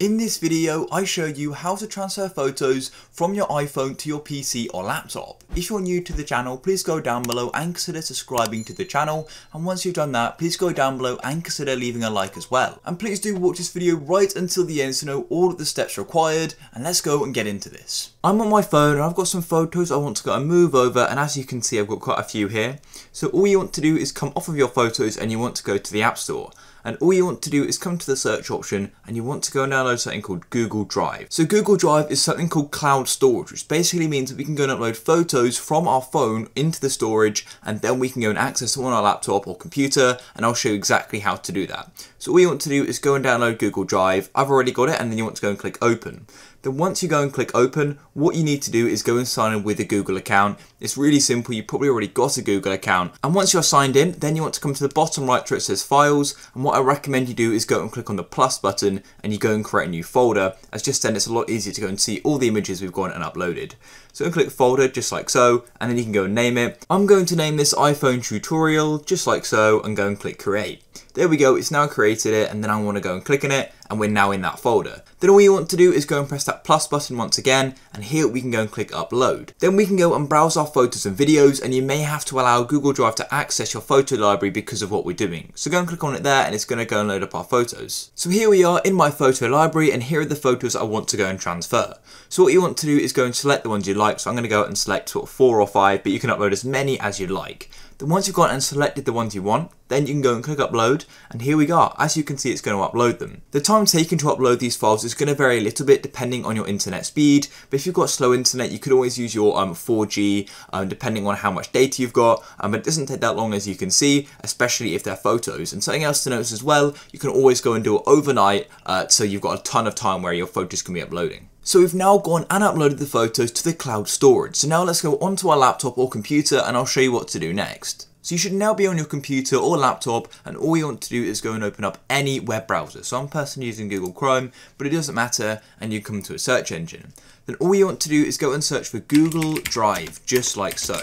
In this video, I show you how to transfer photos from your iPhone to your PC or laptop. If you're new to the channel, please go down below and consider subscribing to the channel. And once you've done that, please go down below and consider leaving a like as well. And please do watch this video right until the end to know all of the steps required. And let's go and get into this. I'm on my phone and I've got some photos I want to go and move over. And as you can see, I've got quite a few here. So all you want to do is come off of your photos and you want to go to the App Store and all you want to do is come to the search option and you want to go and download something called Google Drive. So Google Drive is something called cloud storage, which basically means that we can go and upload photos from our phone into the storage and then we can go and access them on our laptop or computer and I'll show you exactly how to do that. So all you want to do is go and download Google Drive. I've already got it and then you want to go and click open. Then once you go and click open, what you need to do is go and sign in with a Google account. It's really simple, you probably already got a Google account. And once you're signed in, then you want to come to the bottom right where it says files. And what I recommend you do is go and click on the plus button and you go and create a new folder, as just then it's a lot easier to go and see all the images we've gone and uploaded. So click folder just like so, and then you can go and name it. I'm going to name this iPhone tutorial just like so, and go and click create. There we go, it's now created it, and then I want to go and click on it, and we're now in that folder. Then all you want to do is go and press that plus button once again, and here we can go and click upload. Then we can go and browse our photos and videos, and you may have to allow Google Drive to access your photo library because of what we're doing. So go and click on it there, and it's going to go and load up our photos. So here we are in my photo library, and here are the photos I want to go and transfer. So what you want to do is go and select the ones you like, so I'm going to go and select sort of four or five, but you can upload as many as you like. Then once you've gone and selected the ones you want, then you can go and click upload, and here we go. As you can see, it's going to upload them. The time taken to upload these files is going to vary a little bit depending on your internet speed, but if you've got slow internet, you could always use your um, 4G, um, depending on how much data you've got, um, but it doesn't take that long as you can see, especially if they're photos. And something else to notice as well, you can always go and do it overnight, uh, so you've got a ton of time where your photos can be uploading. So we've now gone and uploaded the photos to the cloud storage. So now let's go onto our laptop or computer and I'll show you what to do next. So you should now be on your computer or laptop and all you want to do is go and open up any web browser. So I'm personally using Google Chrome, but it doesn't matter and you come to a search engine. Then all you want to do is go and search for Google Drive, just like so.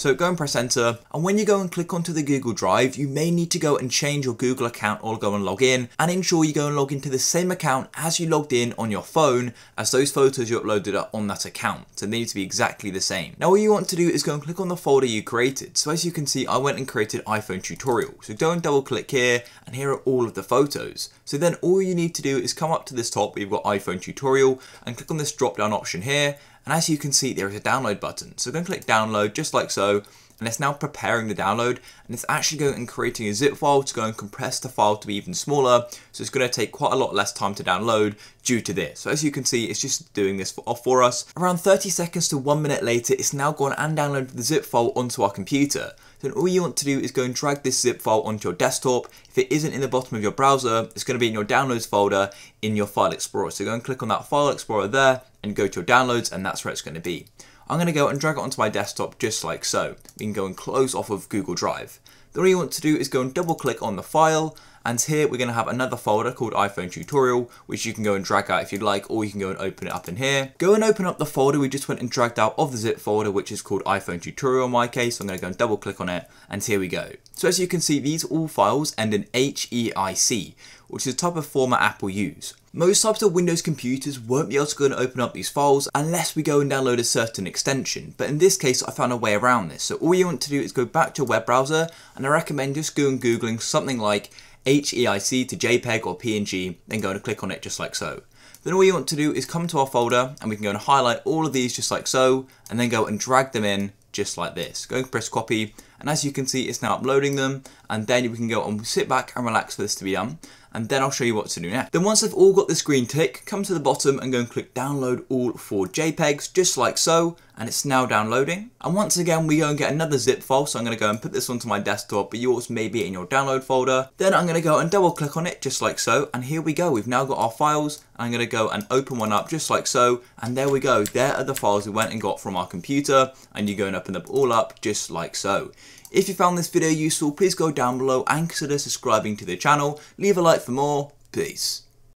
So go and press enter. And when you go and click onto the Google Drive, you may need to go and change your Google account or go and log in and ensure you go and log into the same account as you logged in on your phone as those photos you uploaded are on that account. So they need to be exactly the same. Now all you want to do is go and click on the folder you created. So as you can see, I went and created iPhone tutorial. So go and double click here and here are all of the photos. So then all you need to do is come up to this top you've got iPhone tutorial and click on this drop down option here and as you can see, there is a download button. So go and click download just like so. And it's now preparing the download and it's actually going and creating a zip file to go and compress the file to be even smaller. So it's going to take quite a lot less time to download due to this. So as you can see, it's just doing this for, for us. Around 30 seconds to one minute later, it's now gone and downloaded the zip file onto our computer then all you want to do is go and drag this zip file onto your desktop. If it isn't in the bottom of your browser, it's going to be in your downloads folder in your file explorer. So go and click on that file explorer there and go to your downloads and that's where it's going to be. I'm going to go and drag it onto my desktop just like so. We can go and close off of Google Drive. Then all you want to do is go and double click on the file and here we're going to have another folder called iPhone tutorial, which you can go and drag out if you'd like, or you can go and open it up in here. Go and open up the folder we just went and dragged out of the zip folder, which is called iPhone tutorial in my case. So I'm going to go and double click on it, and here we go. So as you can see, these all files end in HEIC, which is the type of format Apple use. Most types of Windows computers won't be able to go and open up these files unless we go and download a certain extension, but in this case I found a way around this. So all you want to do is go back to web browser and I recommend just going googling something like HEIC to JPEG or PNG, then go and click on it just like so. Then all you want to do is come to our folder and we can go and highlight all of these just like so, and then go and drag them in just like this. Go and press copy, and as you can see, it's now uploading them, and then we can go and sit back and relax for this to be done and then I'll show you what to do next. Then once they've all got this green tick, come to the bottom and go and click download all four JPEGs, just like so, and it's now downloading. And once again, we go and get another zip file, so I'm gonna go and put this onto my desktop, but yours may be in your download folder. Then I'm gonna go and double click on it, just like so, and here we go, we've now got our files. I'm gonna go and open one up, just like so, and there we go, there are the files we went and got from our computer, and you go and open them all up, just like so. If you found this video useful, please go down below and consider subscribing to the channel. Leave a like for more. Peace.